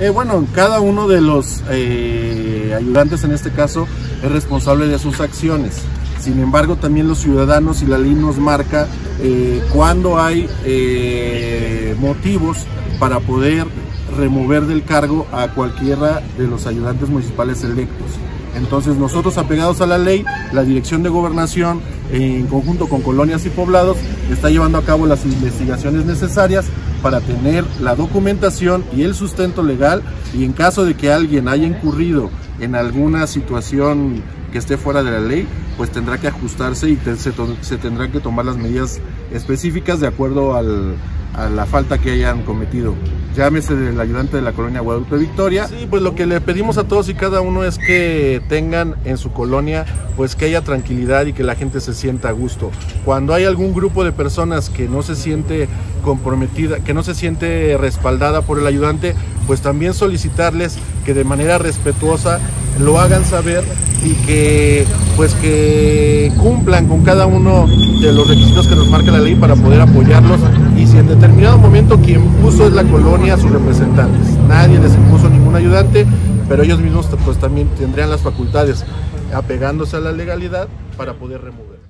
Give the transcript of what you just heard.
Eh, bueno, cada uno de los eh, ayudantes en este caso es responsable de sus acciones. Sin embargo, también los ciudadanos y la ley nos marca eh, cuando hay eh, motivos para poder remover del cargo a cualquiera de los ayudantes municipales electos. Entonces nosotros apegados a la ley, la Dirección de Gobernación, en conjunto con colonias y poblados, está llevando a cabo las investigaciones necesarias para tener la documentación y el sustento legal y en caso de que alguien haya incurrido en alguna situación que esté fuera de la ley, pues tendrá que ajustarse y se, se tendrán que tomar las medidas específicas de acuerdo al, a la falta que hayan cometido. Llámese del ayudante de la colonia Guadalupe Victoria. Sí, pues lo que le pedimos a todos y cada uno es que tengan en su colonia, pues que haya tranquilidad y que la gente se sienta a gusto. Cuando hay algún grupo de personas que no se siente comprometida, que no se siente respaldada por el ayudante, pues también solicitarles que de manera respetuosa lo hagan saber y que pues que cumplan con cada uno de los requisitos que nos marca la ley para poder apoyarlos. Y si en determinado momento quien puso es la colonia sus representantes. Nadie les impuso ningún ayudante pero ellos mismos pues también tendrían las facultades apegándose a la legalidad para poder remover